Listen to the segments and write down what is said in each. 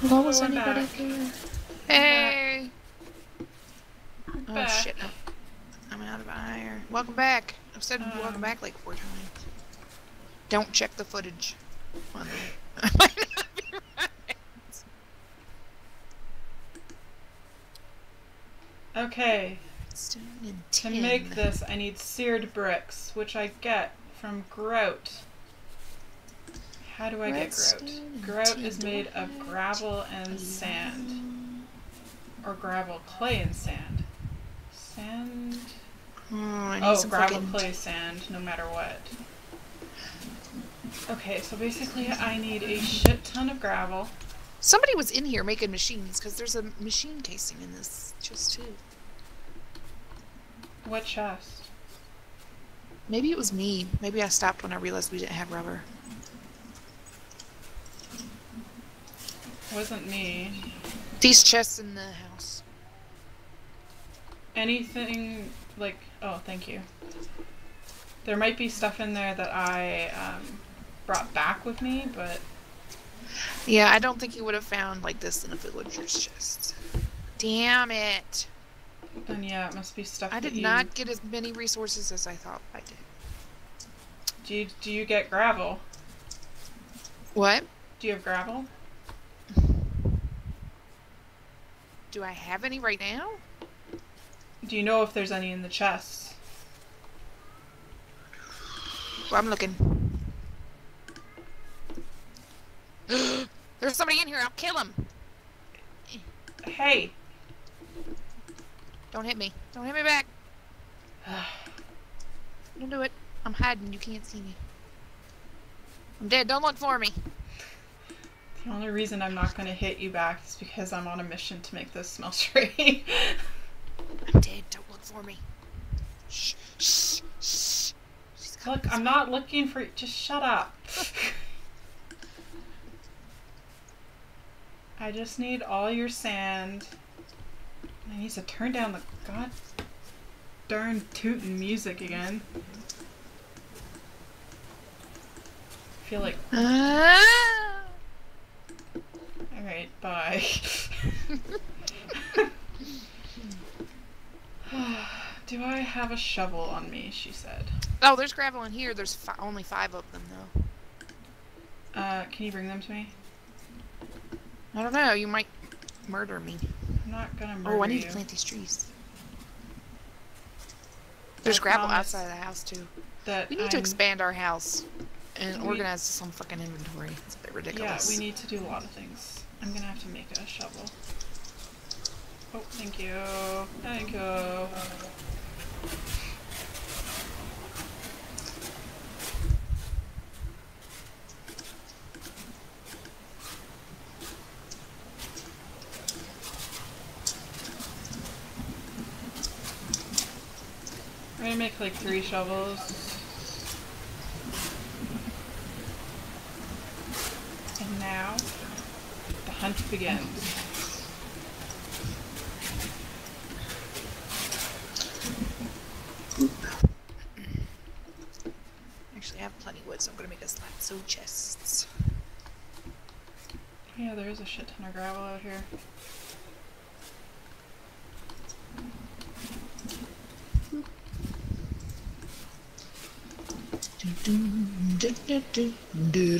Hello, was we're anybody back. here? Hey! Oh back. shit. I'm out of iron. Welcome back. I've said Um, welcome back like four times. Don't check the footage. on the- Might not be right. Okay, Stone and to make this, I need seared bricks, which I get from grout. How do I get grout? Grout is made of gravel and sand. Or gravel, clay, and sand. Sand. Hmm, oh, Oh, gravel, clay, sand, no matter what. Okay, so basically, I need a shit ton of gravel. Somebody was in here making machines because there's a machine casing in this chest too. What chest? Maybe it was me. Maybe I stopped when I realized we didn't have rubber. Wasn't me. These chests in the house. anything like oh thank you there might be stuff in there that i um, brought back with me but Yeah, I don't think you would have found like this in a villager's chest. Damn it! then yeah it must be stuff I did you- not get as many resources as I thought I did. do you do you get gravel What? do you have gravel Do I have any right now? do you know if there's any in the chest? Well, I'm looking. There's somebody in here. I'll kill him. hey Don't hit me. Don't hit me back. Don't do it. I'm hiding. You can't see me. I'm dead. Don't look for me. The only reason i'm not going to hit you back is because i'm on a mission to make this smeltery I'm dead. Don't look for me. Shh. Shh. Shh. Look i'm not looking for you. just shut up i just need all your sand i need to turn down the god darn tootin' music again I feel like Ah! Alright bye do i have a shovel on me she said Oh, there's gravel in here. There's fi- only five of them, though. uh can you bring them to me I don't know. You might murder me. i'm not gonna murder you. Oh, I need you to plant these trees. There's I gravel outside the house, too. that We need to I'm- expand our house and We- organize some fucking inventory. It's a bit ridiculous. Yeah, ridiculous. we need to do a lot of things. I'm gonna have to make a shovel. Oh, thank you. Thank you. I'm gonna make like three shovels. And now, the hunt begins. Actually, I have plenty of wood, so I'm gonna make us lots of chests. Yeah, there is a shit ton of gravel out here.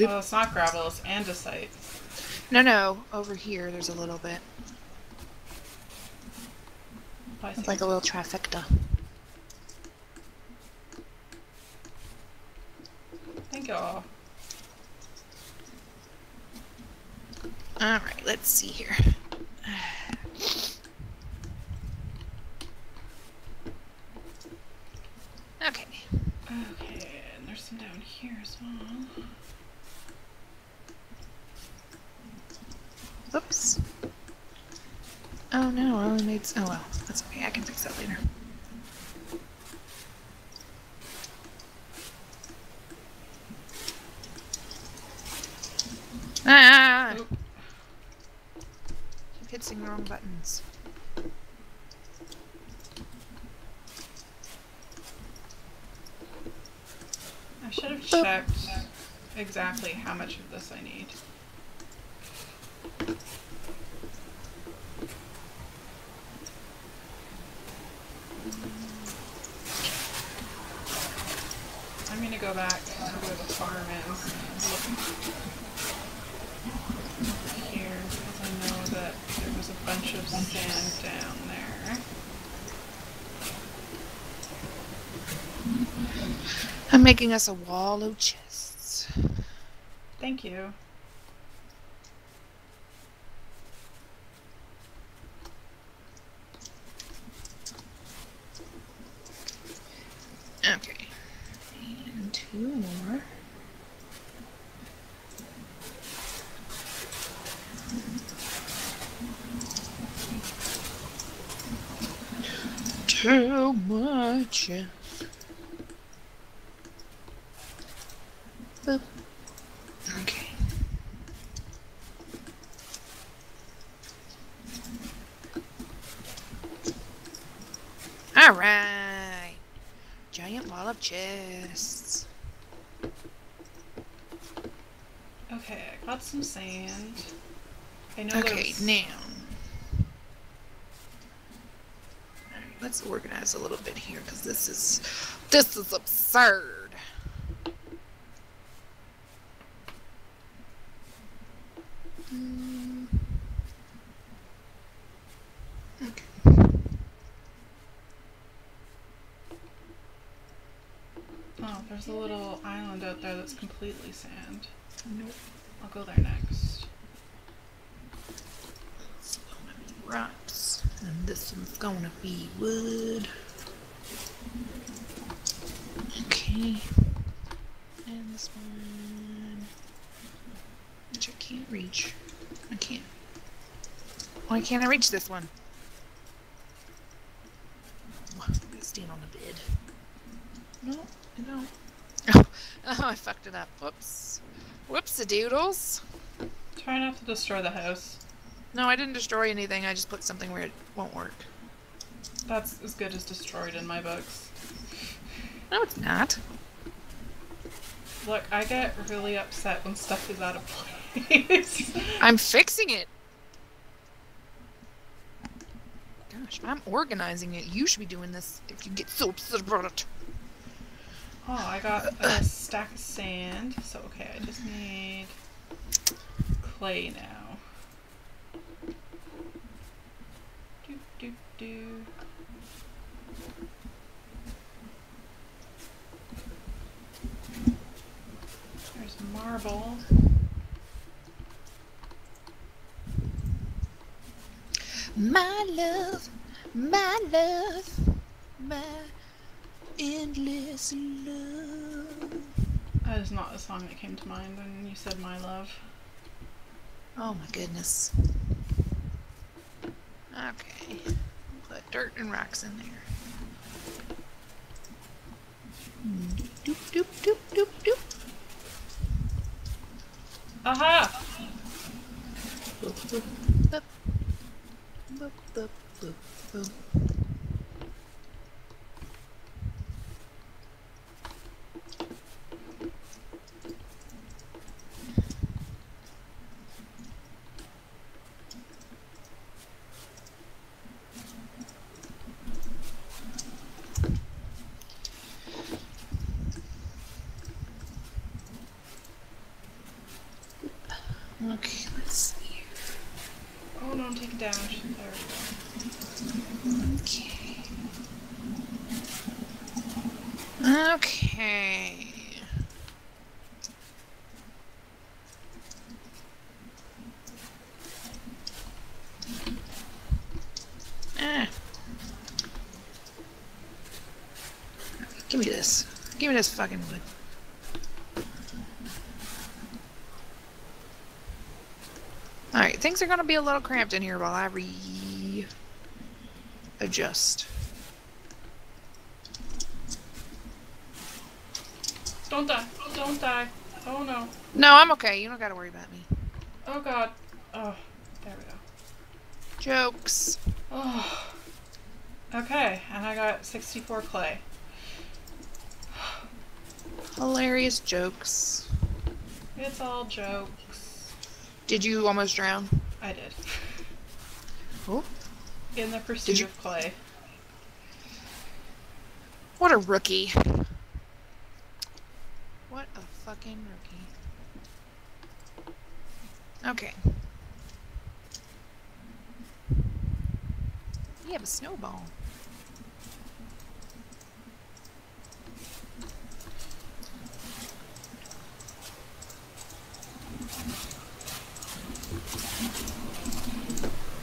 Well, it's not gravel, it's andesite. No, no, over here there's a little bit. It's like a little trifecta. Thank you all. Alright, let's see here. Okay. Okay, and there's some down here as well. Oops. Oh no, I only made. Oh well, that's okay. I can fix that later. Ah! Oop. Keep hitting the wrong buttons. I should have checked exactly how much of this I need. Go back to where the farm is and here because I know that there was a bunch of sand down there. I'm making us a wall of chests. Thank you. Okay. And two more. Too much. Boop. Okay. All right. Giant wall of chests. Okay, I got some sand. I know Okay, now. Let's organize a little bit here because this is this is absurd. Mm. Okay. Oh, there's a little island out there that's completely sand. Nope. I'll go there next. It's gonna be rocks, and this one's gonna be wood. Okay. And this one, which I can't reach. I can't. Why can't I reach this one? I'm gonna stand on the bed. No, I don't. Oh, oh, I fucked it up. Whoops. Whoops, a doodles. Try not to destroy the house. No, I didn't destroy anything. I just put something where it won't work. That's as good as destroyed in my books. No, it's not. Look, I get really upset when stuff is out of place. I'm fixing it. Gosh, I'm organizing it. You should be doing this if you get so upset about it. oh, I got a stack of sand. So, okay, I just need clay now. Do, do. There's marble. My love, my love, my endless love. That is not the song that came to mind when you said my love. Oh my goodness. Okay. Put dirt and rocks in there. Doop, doop, doop, doop, doop. Aha! Boop, boop, boop. Boop, boop, boop, boop. Okay, let's see here. Oh, don't take damage. There we go. Okay. Okay. Ah. Give me this. Give me this fucking wood. Alright, things are gonna be a little cramped in here while I re adjust. Don't die. Oh, don't die. Oh no. No, I'm okay. You don't gotta worry about me. Oh god. Oh, there we go. Jokes. Oh. Okay, and I got 64 clay. Hilarious jokes. It's all jokes. Did you almost drown? I did. Oh. In the pursuit you- of clay. What a rookie. What a fucking rookie. Okay. We have a snowball.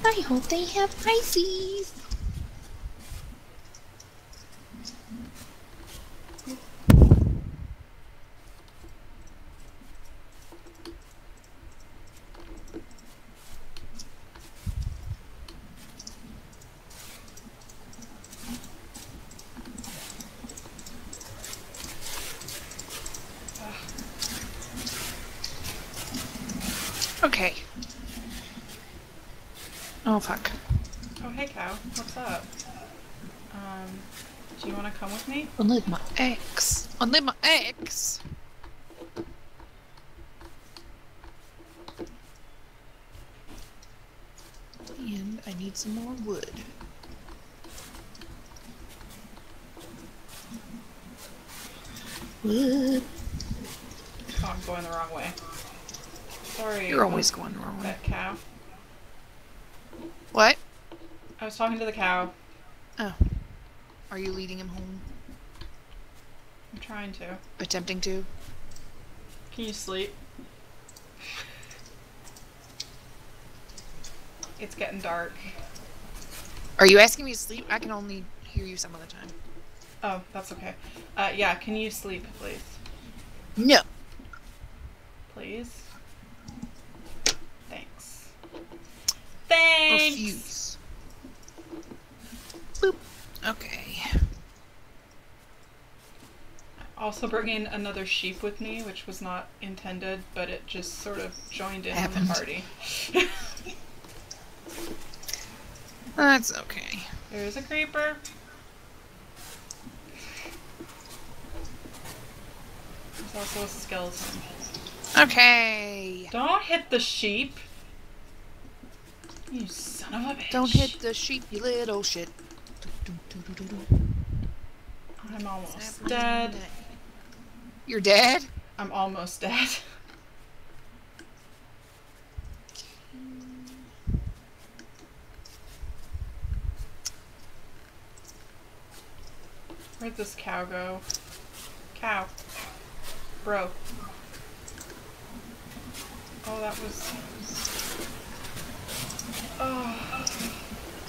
I hope they have Pisces. Okay. Oh fuck. Oh, hey, cow. What's up? Um, do you want to come with me? Unlive my ex. Unlive my ex. And I need some more wood. Wood. Oh, I'm going the wrong way. Sorry. You're always going the wrong way. That cow. What? I was talking to the cow. Oh. Are you leading him home? I'm trying to. Attempting to? Can you sleep? It's getting dark. Are you asking me to sleep? I can only hear you some of the time. Oh, that's okay. Uh, yeah, can you sleep, please? No. Please? Thanks. Thanks! Refuse. Boop. Okay. Also bringing another sheep with me, which was not intended, but it just sort of joined in Happened. the party. That's okay. There's a creeper. There's also a skeleton. Okay. Don't hit the sheep. You son of a bitch. Don't hit the sheep, you little shit. I'm almost dead. You're dead? I'm almost dead. Where'd this cow go? Cow. Bro. Oh, that was. Oh.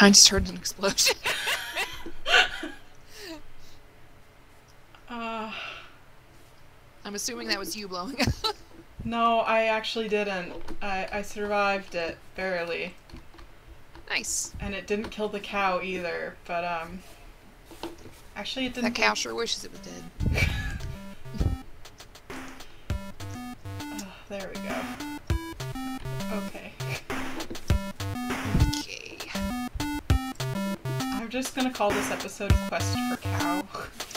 I just heard an explosion. Uh, I'm assuming that was you blowing up. no, I actually didn't. I, I survived it, barely. nice. And it didn't kill the cow either, but, um. Actually, it didn't That cow sure wishes it was dead. just gonna call this episode Quest for Cow.